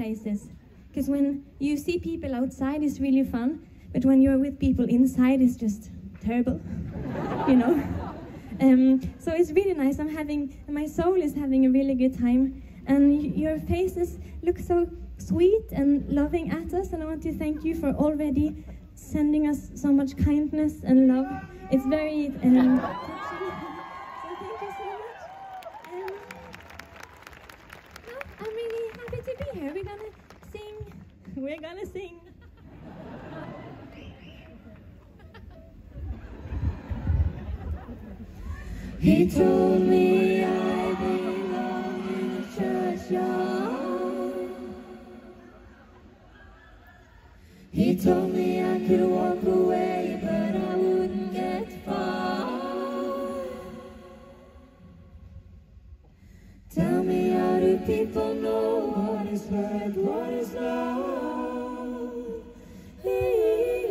places. Because when you see people outside, it's really fun, but when you're with people inside, it's just terrible, you know? Um, so it's really nice. I'm having, my soul is having a really good time. And your faces look so sweet and loving at us. And I want to thank you for already sending us so much kindness and love. It's very um, touching. Be here. We're gonna sing. We're gonna sing. He told me I belong in a churchyard. He told me I could walk away, me how do people know what is right, what is wrong? He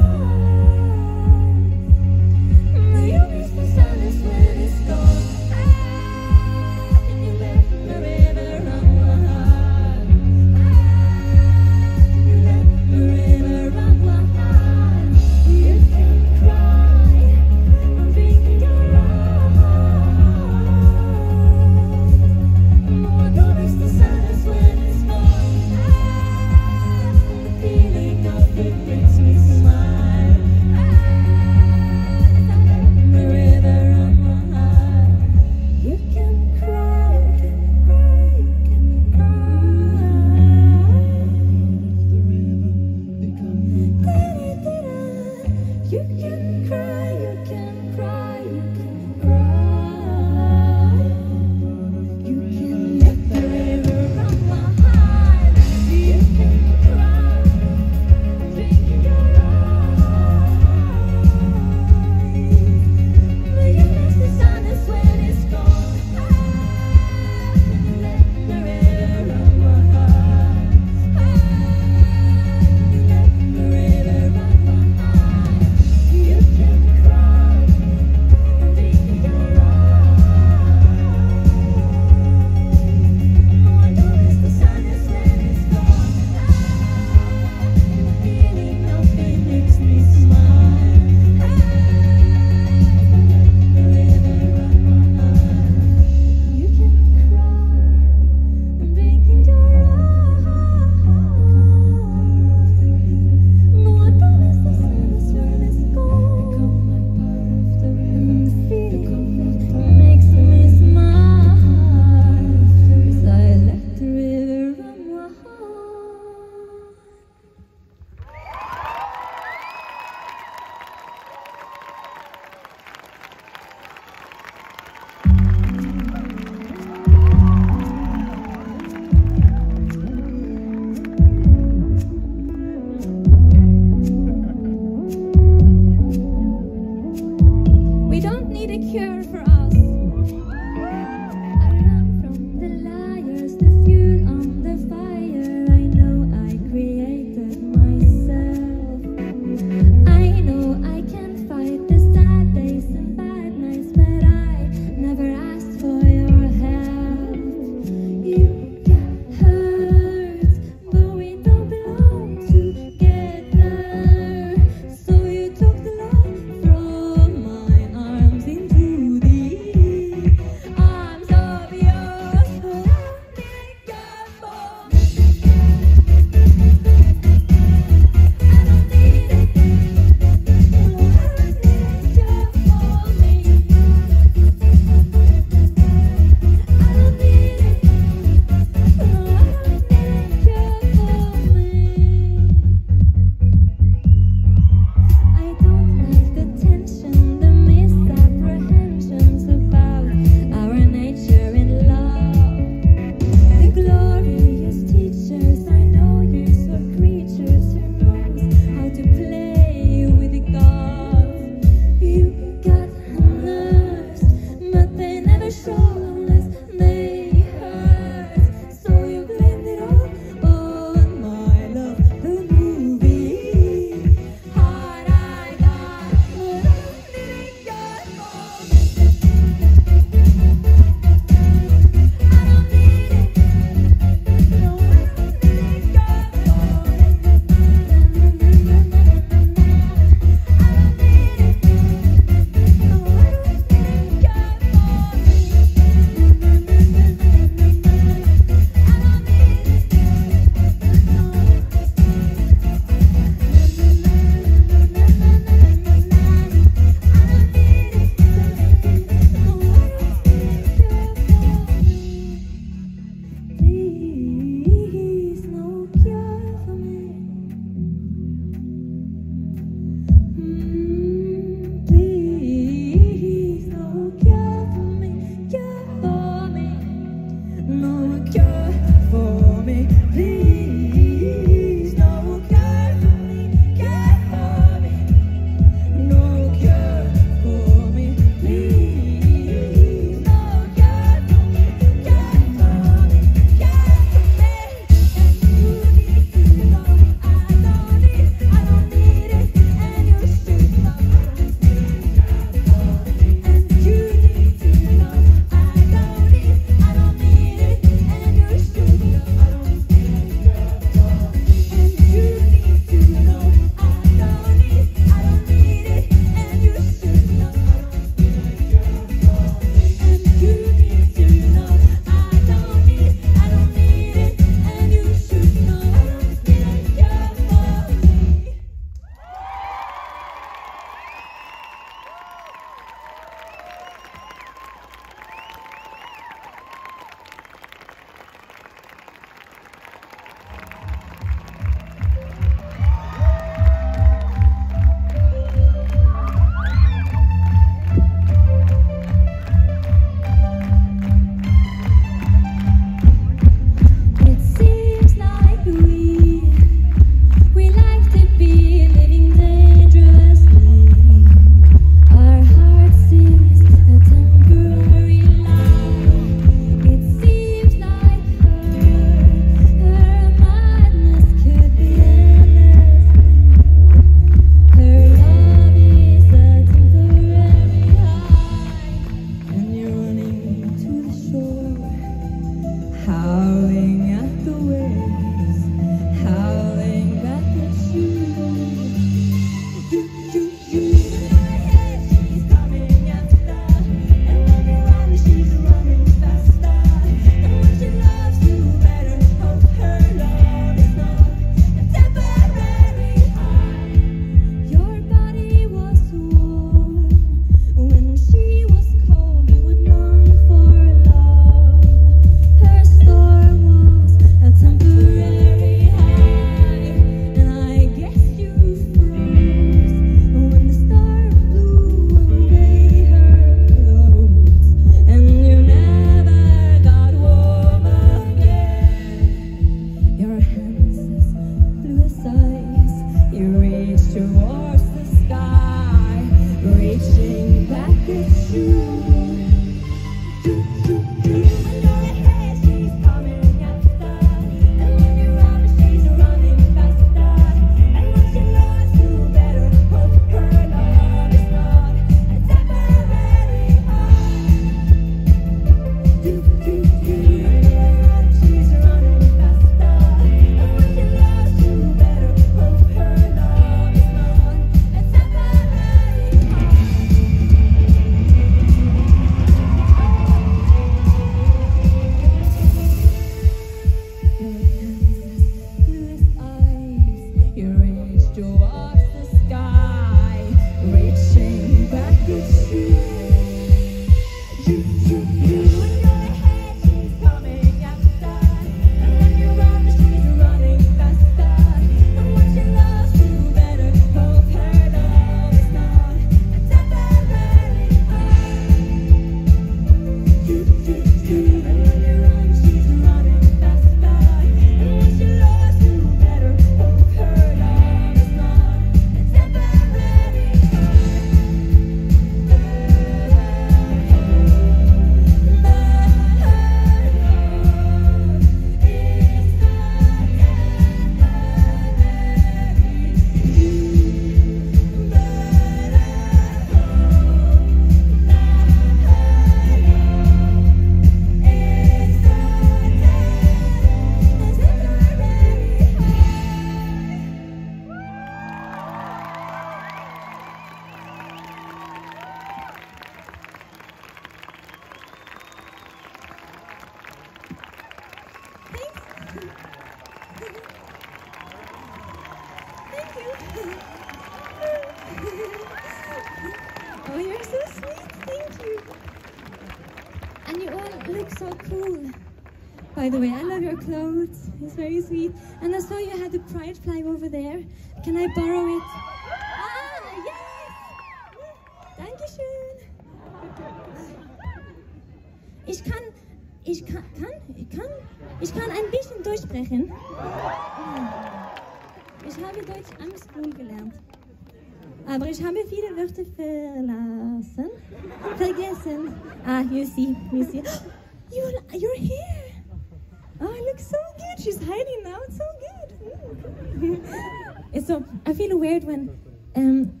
so, I feel weird when, um,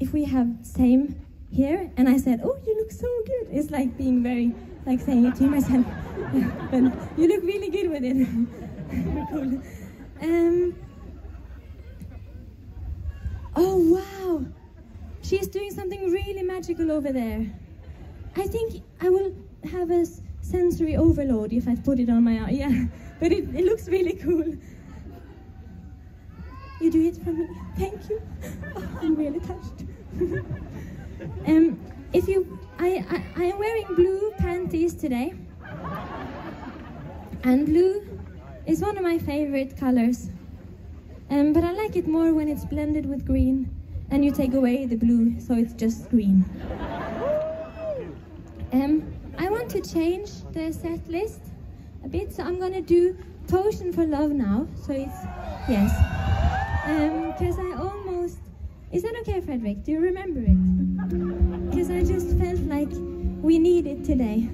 if we have same here, and I said, oh, you look so good. It's like being very, like saying it to myself. but you look really good with it. cool. Um, Oh wow! She's doing something really magical over there. I think I will have a sensory overload if I put it on my eye. Yeah, but it, it looks really cool. You do it for me. Thank you. Oh, I'm really touched. um, if you, I, I, I am wearing blue panties today, and blue is one of my favorite colors. Um, but I like it more when it's blended with green and you take away the blue so it's just green. Um, I want to change the set list a bit, so I'm gonna do Potion for Love now. So it's, yes. Um, because I almost, is that okay, Frederick? Do you remember it? Because I just felt like we need it today.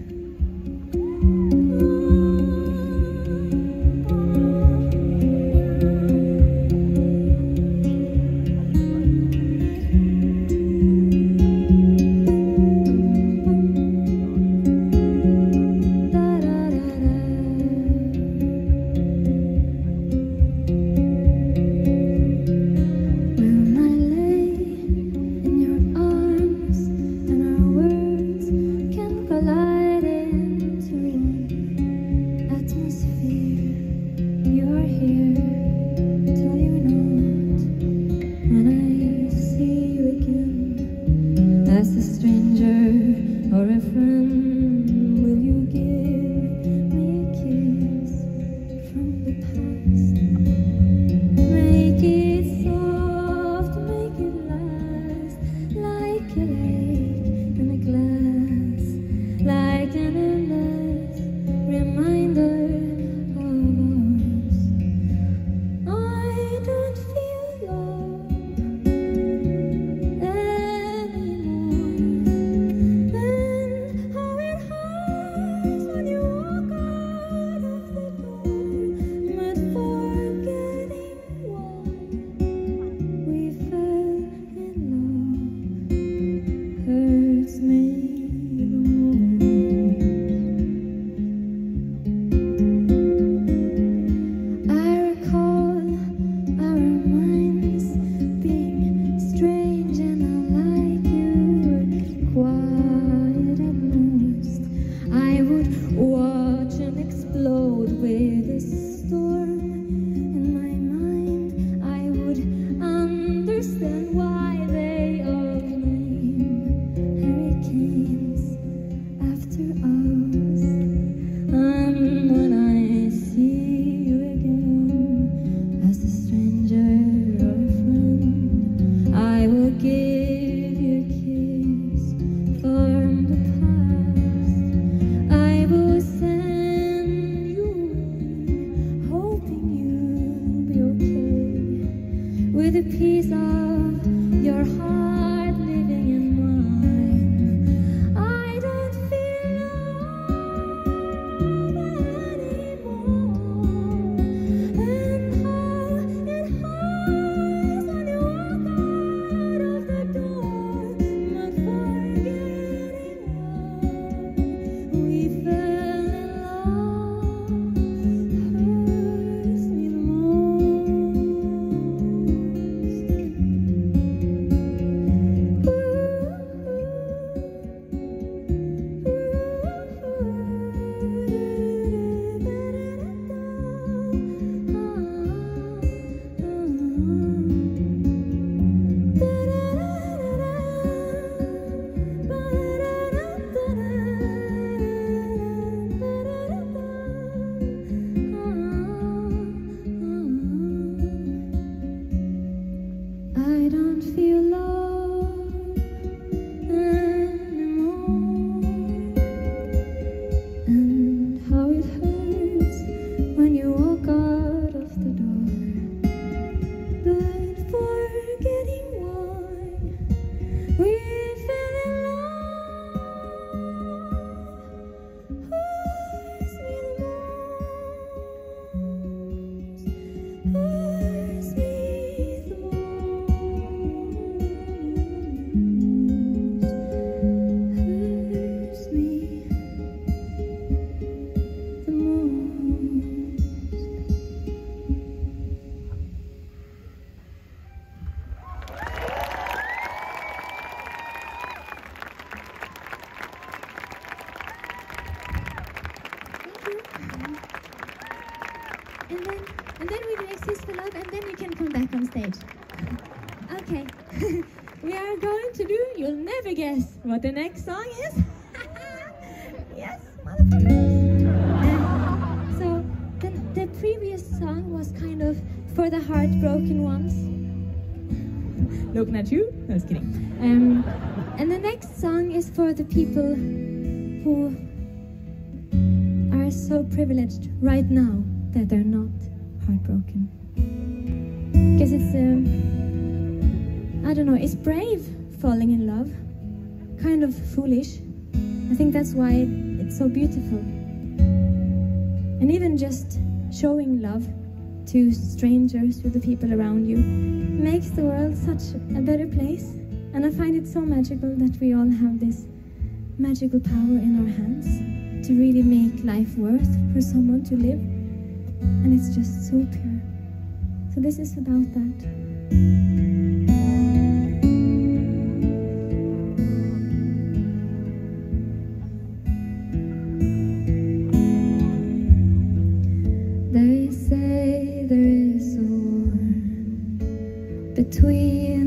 the next song is? yes, motherfuckers. so the, the previous song was kind of for the heartbroken ones. Looking at you? No, I was kidding. Um, and the next song is for the people who are so privileged right now. beautiful. And even just showing love to strangers, to the people around you, makes the world such a better place. And I find it so magical that we all have this magical power in our hands to really make life worth for someone to live. And it's just so pure. So this is about that. between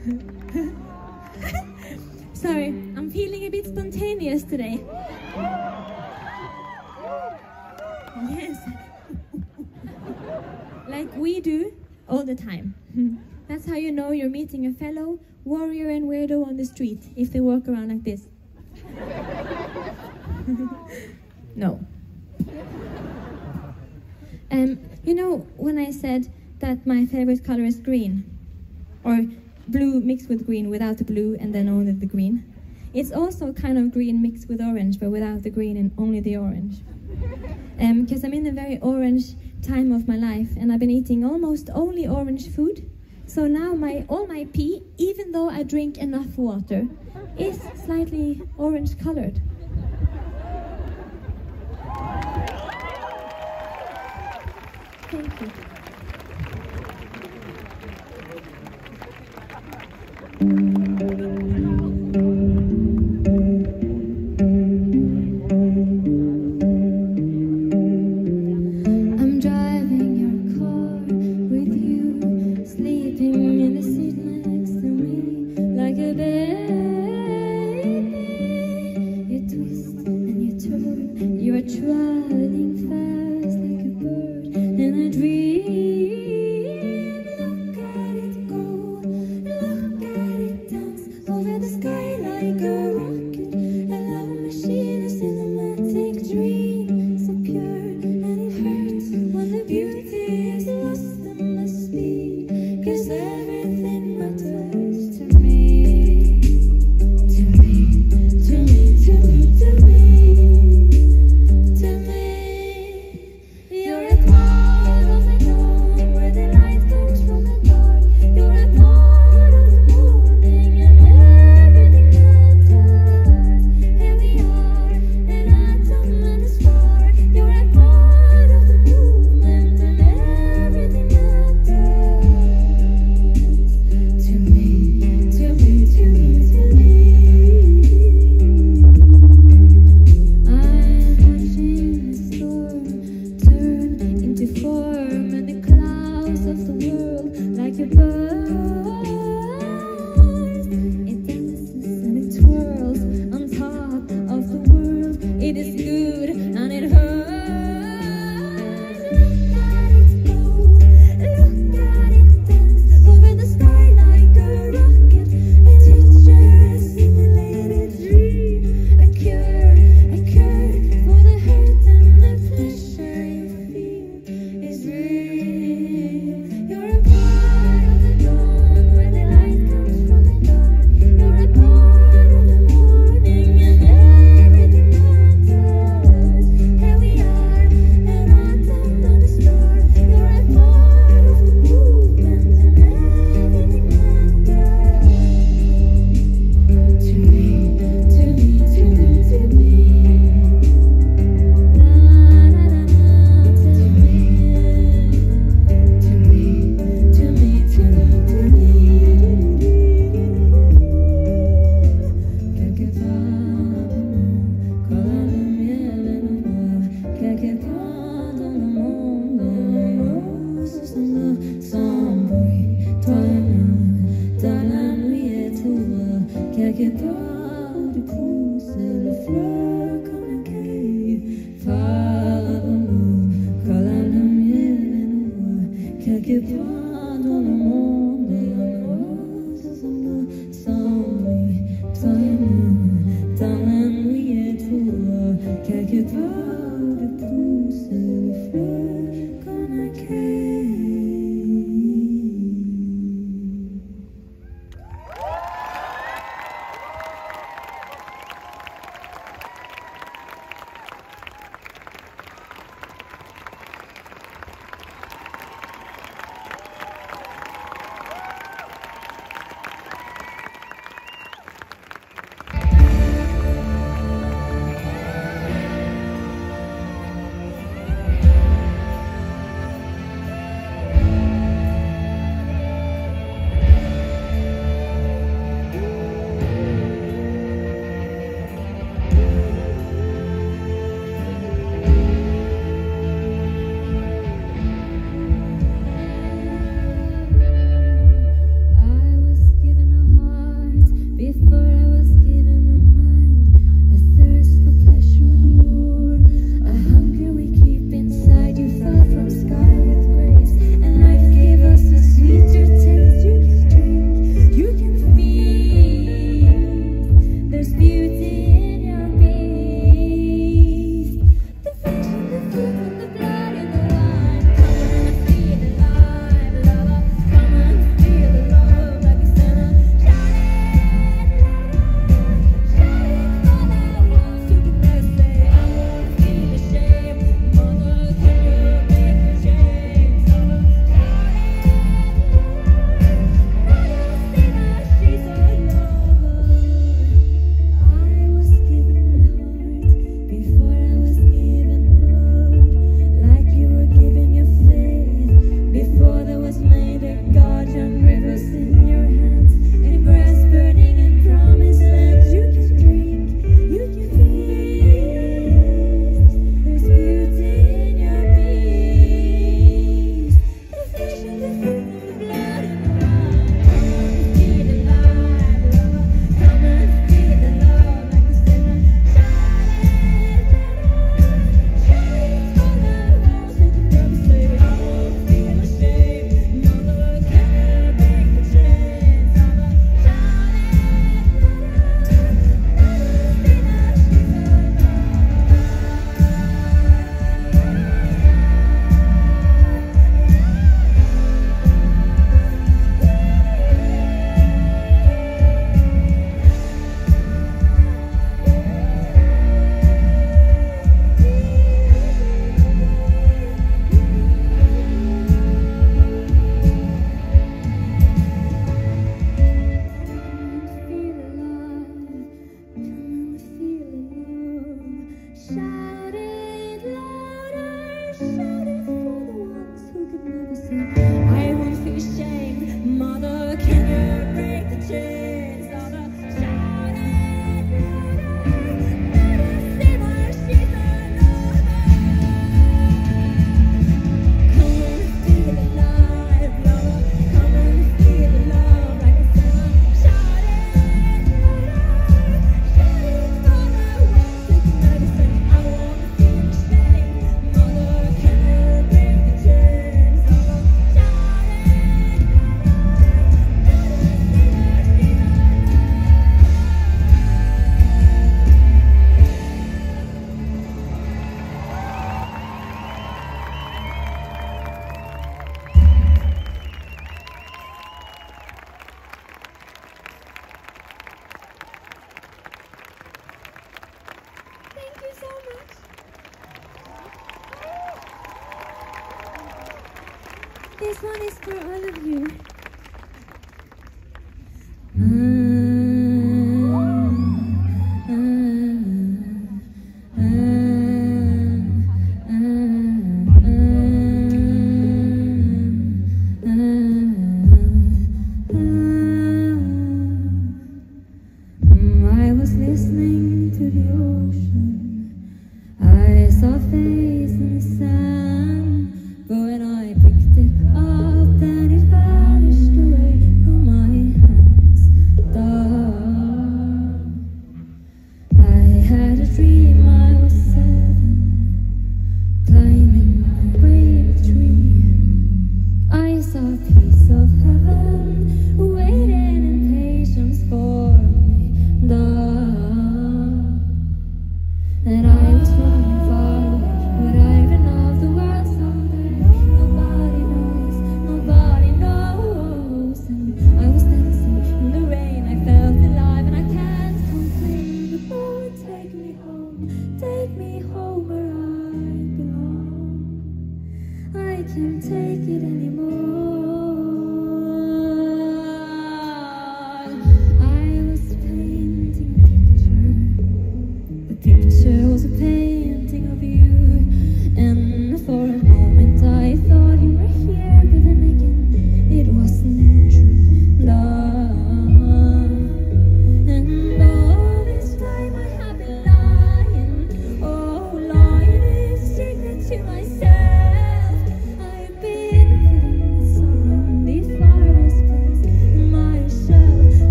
Sorry, I'm feeling a bit spontaneous today. Yes. like we do all the time. That's how you know you're meeting a fellow warrior and weirdo on the street if they walk around like this. no. Um, you know when I said that my favorite color is green? Or blue mixed with green without the blue and then only the green. It's also kind of green mixed with orange, but without the green and only the orange. Because um, I'm in a very orange time of my life, and I've been eating almost only orange food. So now my all my pee, even though I drink enough water, is slightly orange colored. Thank you. Thank you. one is for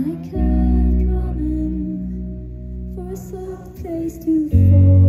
I kept running for a soft place to fall.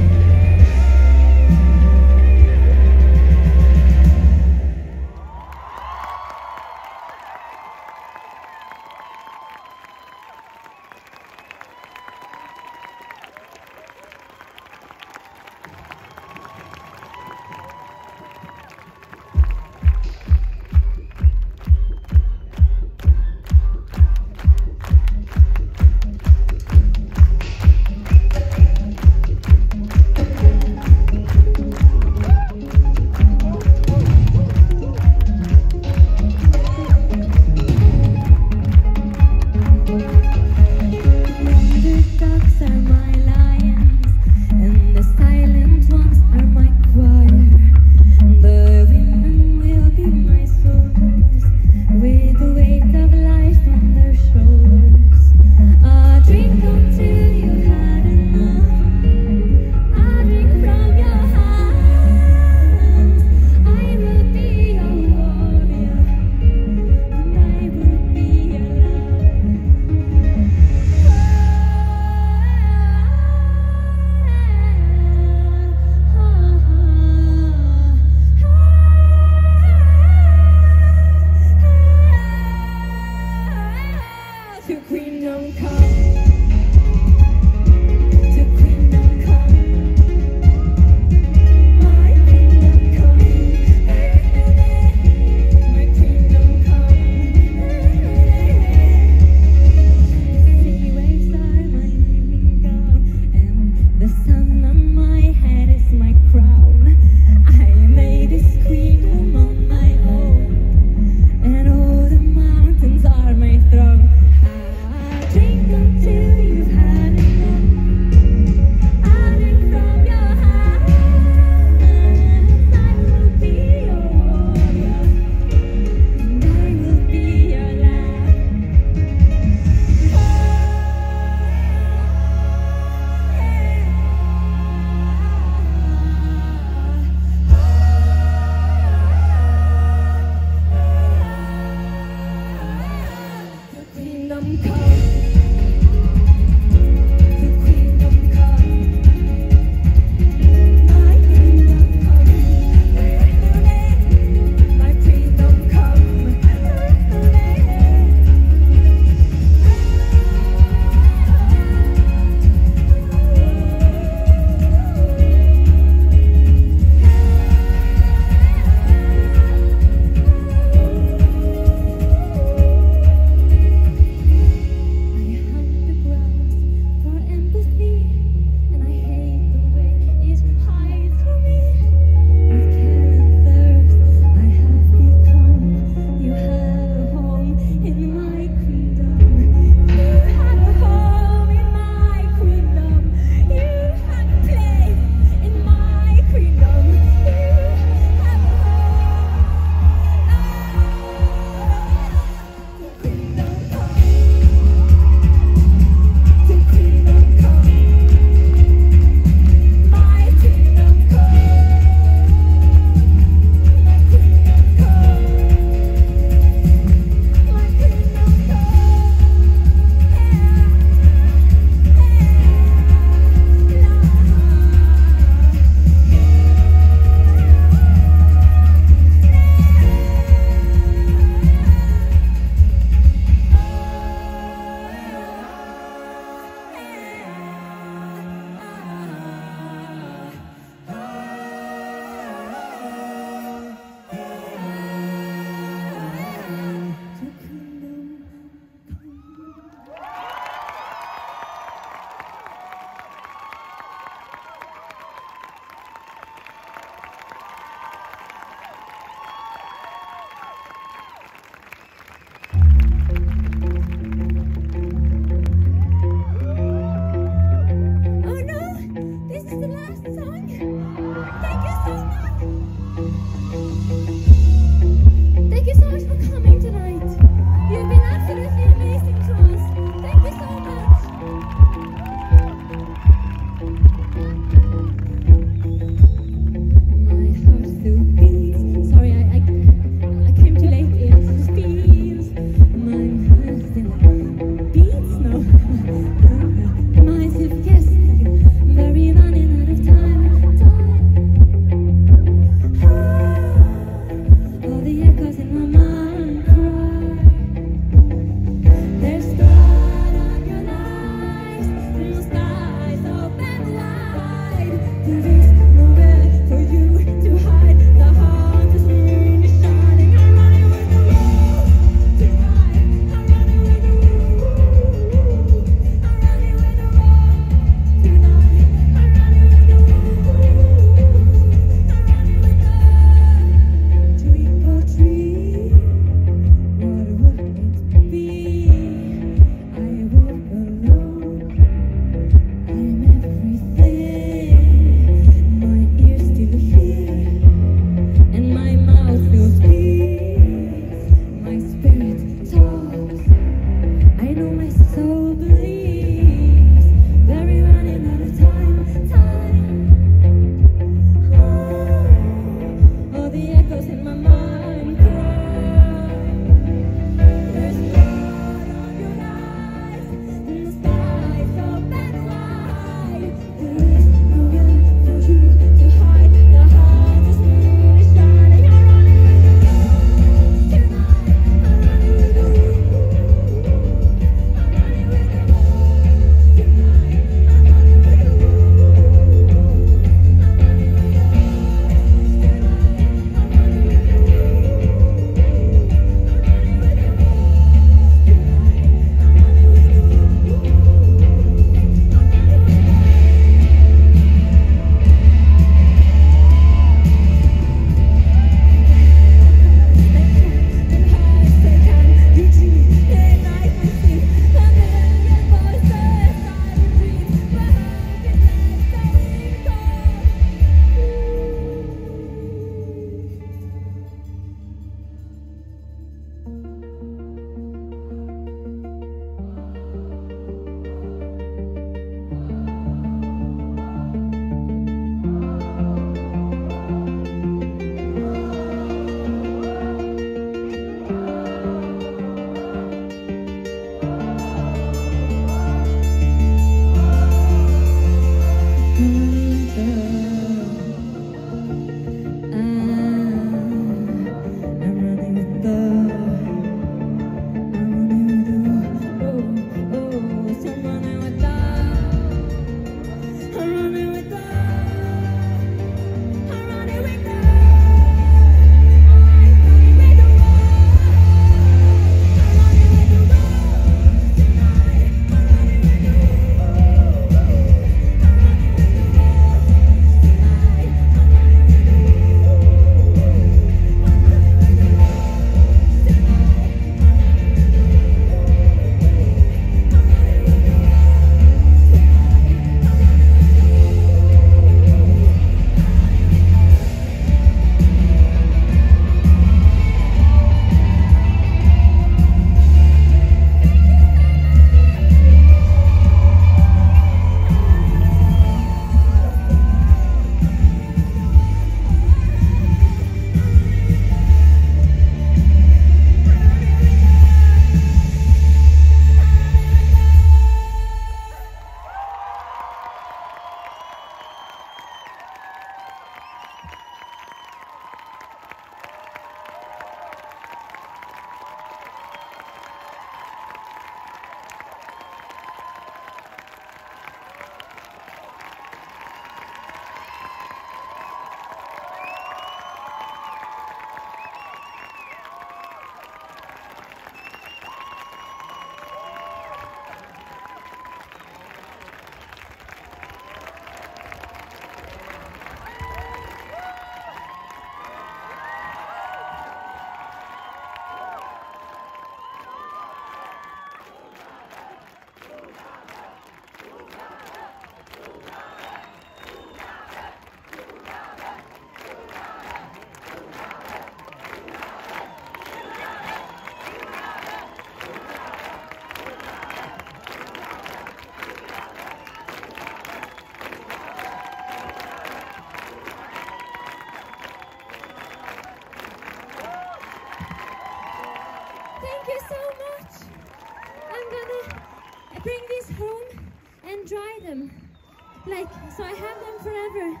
So I have them forever.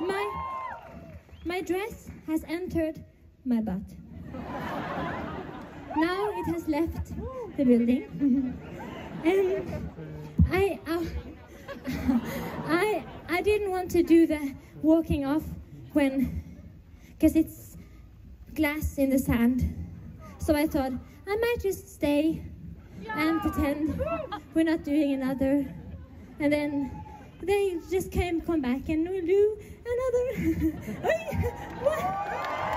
My, my dress has entered my butt. Now it has left the building. and I, uh, I, I didn't want to do the walking off when, because it's glass in the sand. So I thought I might just stay and pretend we're not doing another. And then they just came, come back, and we'll do another.